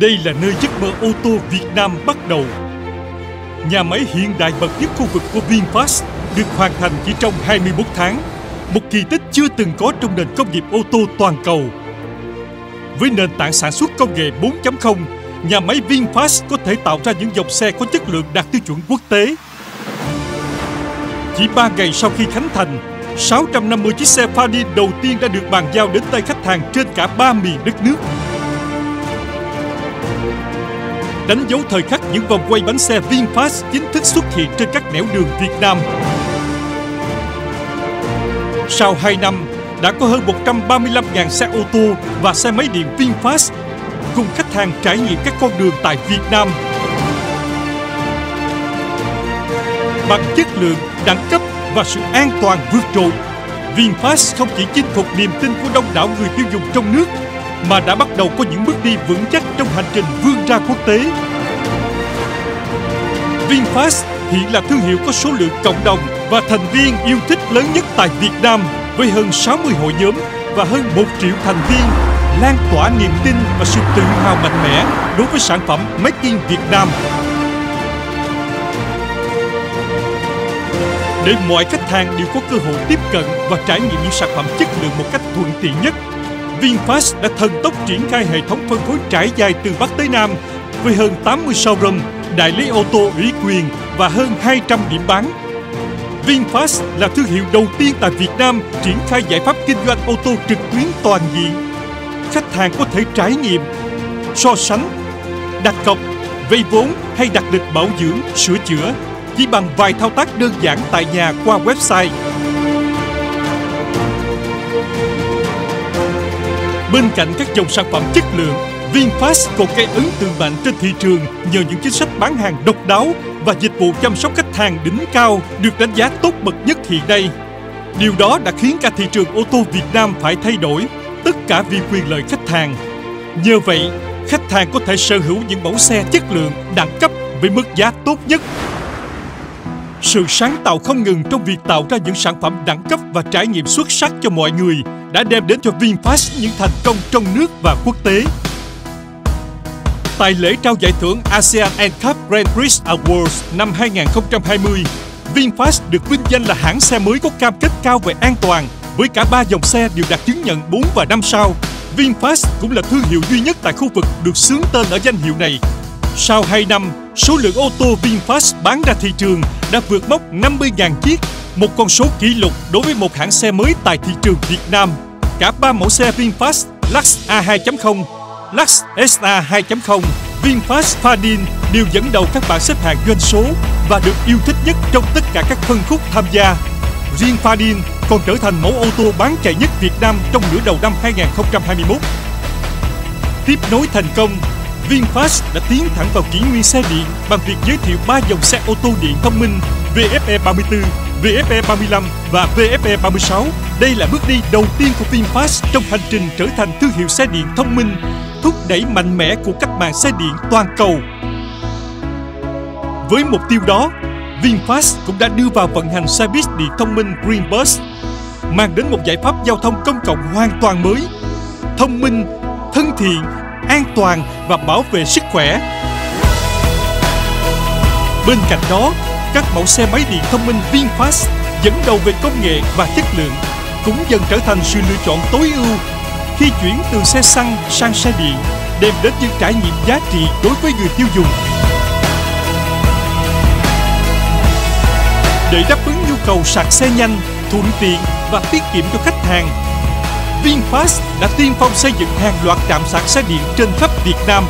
Đây là nơi giấc mơ ô tô Việt Nam bắt đầu. Nhà máy hiện đại bậc nhất khu vực của VinFast được hoàn thành chỉ trong 21 tháng, một kỳ tích chưa từng có trong nền công nghiệp ô tô toàn cầu. Với nền tảng sản xuất công nghệ 4.0, nhà máy VinFast có thể tạo ra những dòng xe có chất lượng đạt tiêu chuẩn quốc tế. Chỉ 3 ngày sau khi khánh thành, 650 chiếc xe Fadi đầu tiên đã được bàn giao đến tay khách hàng trên cả ba miền đất nước. Đánh dấu thời khắc những vòng quay bánh xe VinFast chính thức xuất hiện trên các nẻo đường Việt Nam. Sau 2 năm, đã có hơn 135.000 xe ô tô và xe máy điện VinFast cùng khách hàng trải nghiệm các con đường tại Việt Nam. Bằng chất lượng, đẳng cấp và sự an toàn vượt trội, VinFast không chỉ chinh phục niềm tin của đông đảo người tiêu dùng trong nước mà đã bắt đầu có những bước đi vững chắc trong hành trình vươn ra quốc tế. VinFast hiện là thương hiệu có số lượng cộng đồng và thành viên yêu thích lớn nhất tại Việt Nam với hơn 60 hội nhóm và hơn 1 triệu thành viên lan tỏa niềm tin và sự tự hào mạnh mẽ đối với sản phẩm Making in Việt Nam. Để mọi khách hàng đều có cơ hội tiếp cận và trải nghiệm những sản phẩm chất lượng một cách thuận tiện nhất, VinFast đã thần tốc triển khai hệ thống phân phối trải dài từ Bắc tới Nam với hơn 80 showroom, đại lý ô tô ủy quyền và hơn 200 điểm bán. VinFast là thương hiệu đầu tiên tại Việt Nam triển khai giải pháp kinh doanh ô tô trực tuyến toàn diện. Khách hàng có thể trải nghiệm, so sánh, đặt cọc, vay vốn hay đặt lịch bảo dưỡng, sửa chữa chỉ bằng vài thao tác đơn giản tại nhà qua website. Bên cạnh các dòng sản phẩm chất lượng, VinFast còn gây ấn tượng mạnh trên thị trường nhờ những chính sách bán hàng độc đáo và dịch vụ chăm sóc khách hàng đỉnh cao được đánh giá tốt bậc nhất hiện nay. Điều đó đã khiến cả thị trường ô tô Việt Nam phải thay đổi, tất cả vì quyền lợi khách hàng. Nhờ vậy, khách hàng có thể sở hữu những mẫu xe chất lượng, đẳng cấp với mức giá tốt nhất. Sự sáng tạo không ngừng trong việc tạo ra những sản phẩm đẳng cấp và trải nghiệm xuất sắc cho mọi người đã đem đến cho VinFast những thành công trong nước và quốc tế. Tại lễ trao giải thưởng ASEAN NCAP Grand Prix Awards năm 2020, VinFast được vinh danh là hãng xe mới có cam kết cao về an toàn, với cả ba dòng xe đều đạt chứng nhận 4 và 5 sao. VinFast cũng là thương hiệu duy nhất tại khu vực được xướng tên ở danh hiệu này. Sau 2 năm, số lượng ô tô VinFast bán ra thị trường đã vượt mốc 50.000 chiếc, một con số kỷ lục đối với một hãng xe mới tại thị trường Việt Nam. Cả ba mẫu xe VinFast Lux A2.0, Lux SA 2.0, VinFast Fadin đều dẫn đầu các bảng xếp hạng doanh số và được yêu thích nhất trong tất cả các phân khúc tham gia. Riêng Fadin còn trở thành mẫu ô tô bán chạy nhất Việt Nam trong nửa đầu năm 2021. Tiếp nối thành công, VinFast đã tiến thẳng vào kỷ nguyên xe điện bằng việc giới thiệu 3 dòng xe ô tô điện thông minh VFE 34, VFE 35 và VFE 36. Đây là bước đi đầu tiên của VinFast trong hành trình trở thành thương hiệu xe điện thông minh, thúc đẩy mạnh mẽ của cách mạng xe điện toàn cầu. Với mục tiêu đó, VinFast cũng đã đưa vào vận hành xe buýt điện thông minh Greenbus, mang đến một giải pháp giao thông công cộng hoàn toàn mới, thông minh, thân thiện, an toàn và bảo vệ sức khỏe. Bên cạnh đó, các mẫu xe máy điện thông minh VinFast dẫn đầu về công nghệ và chất lượng cũng dần trở thành sự lựa chọn tối ưu khi chuyển từ xe xăng sang xe điện, đem đến những trải nghiệm giá trị đối với người tiêu dùng. Để đáp ứng nhu cầu sạc xe nhanh, thuận tiện và tiết kiệm cho khách hàng, VinFast đã tiên phong xây dựng hàng loạt trạm sạc xe điện trên khắp Việt Nam.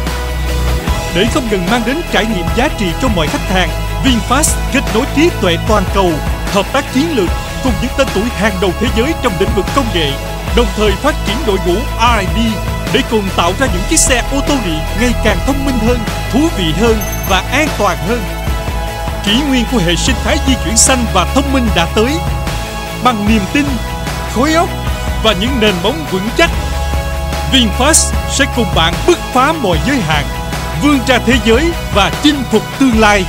Để không ngừng mang đến trải nghiệm giá trị cho mọi khách hàng, VinFast kết nối trí tuệ toàn cầu, hợp tác chiến lược cùng những tên tuổi hàng đầu thế giới trong lĩnh vực công nghệ, đồng thời phát triển đội ngũ R&D để cùng tạo ra những chiếc xe ô tô điện ngày càng thông minh hơn, thú vị hơn và an toàn hơn. Kỷ nguyên của hệ sinh thái di chuyển xanh và thông minh đã tới. Bằng niềm tin, khối óc và những nền móng vững chắc, VinFast sẽ cùng bạn bứt phá mọi giới hạn, vươn ra thế giới và chinh phục tương lai.